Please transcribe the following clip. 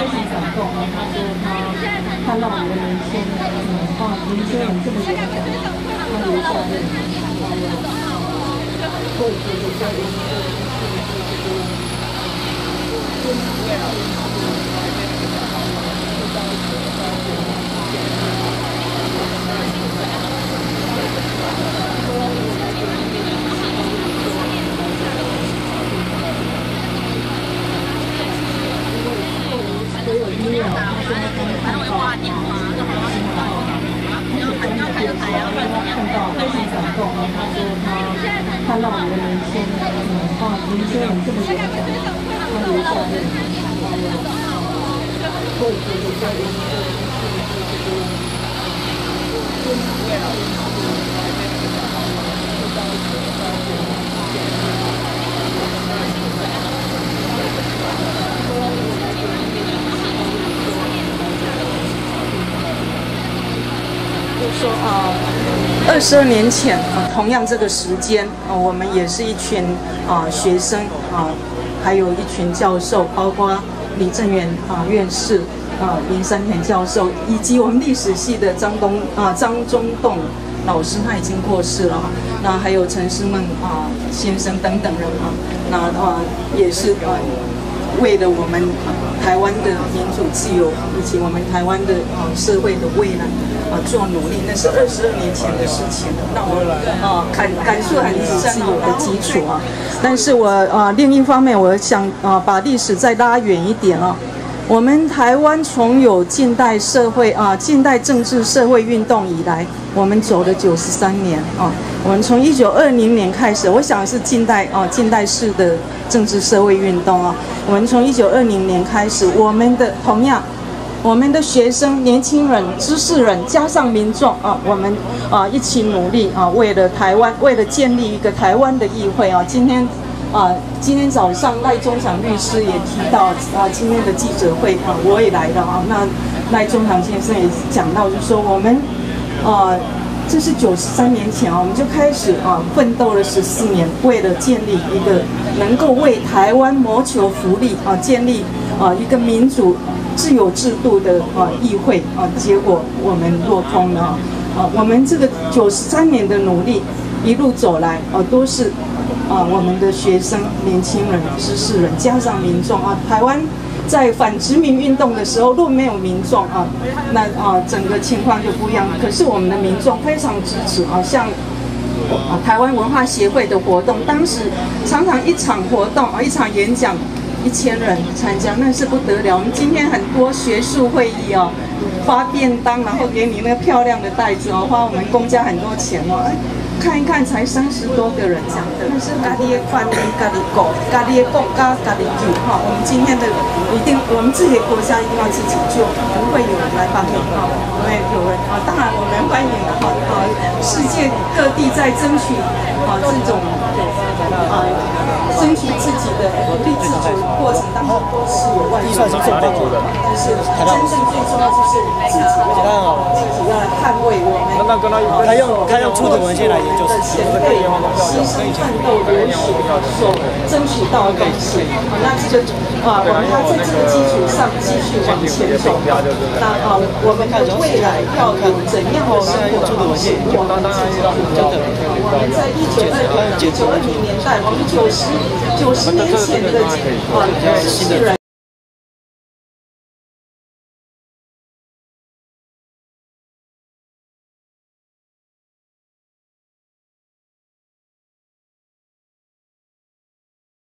非常感动他说他看到我们的年轻人，啊，年轻人这么勇敢，他留下的，会觉得在我们反正我挂电话，就好好挂电话，然后要开就开，然后不然怎么样？非常感动，他说他看到我们的年轻人，啊，年轻人这么勇敢，他留下的，会觉得在我说二十二年前，同样这个时间啊，我们也是一群啊学生啊，还有一群教授，包括李正元啊院士啊林山田教授，以及我们历史系的张东啊张中栋老师，他已经过世了。那还有陈思梦啊先生等等人啊，那啊也是啊为了我们台湾的民主自由以及我们台湾的啊社会的未来。啊，做努力，那是二十二年前的事情，了。那我啊感感受很深有的基础啊。但是我啊另一方面，我想啊把历史再拉远一点啊。我们台湾从有近代社会啊近代政治社会运动以来，我们走了九十三年啊。我们从一九二零年开始，我想是近代啊近代式的政治社会运动啊。我们从一九二零年开始，我们的同样。我们的学生、年轻人、知识人，加上民众啊，我们啊一起努力啊，为了台湾，为了建立一个台湾的议会啊。今天啊，今天早上赖中祥律师也提到啊，今天的记者会啊，我也来了啊。那赖中祥先生也讲到，就是说我们啊，这是九十三年前啊，我们就开始啊奋斗了十四年，为了建立一个能够为台湾谋求福利啊，建立啊一个民主。自由制度的啊议会啊，结果我们落空了啊！我们这个九十三年的努力一路走来啊，都是啊我们的学生、年轻人、知识人加上民众啊。台湾在反殖民运动的时候，若没有民众啊，那啊整个情况就不一样。可是我们的民众非常支持啊，像啊台湾文化协会的活动，当时常常一场活动啊，一场演讲。一千人参加，那是不得了。我们今天很多学术会议哦，发便当，然后给你那个漂亮的袋子哦，花我们公家很多钱哦。看一看，才三十多个人讲的，那是咖喱的饭，咖喱狗，咖喱的狗咖咖喱酒哈。我们今天的一定，我们自己的国家一定要自己救，不会有人来帮你哈，不会有人啊。当然我们欢迎哈啊，世界各地在争取啊这种啊的独立自主的过程当中，都是有万众的，就是真正最重要就是自己自己要来捍卫我们。他用他用。出的文献来研究，前辈牺牲奋斗流血所争取到的东西，那这个啊，我们要在这个基础上继续往前走。那啊，我们的未来要有怎样的生活方式？我们自己要的。我们在一九二零、一九二零年代，我们九十九十年前的啊，机器人。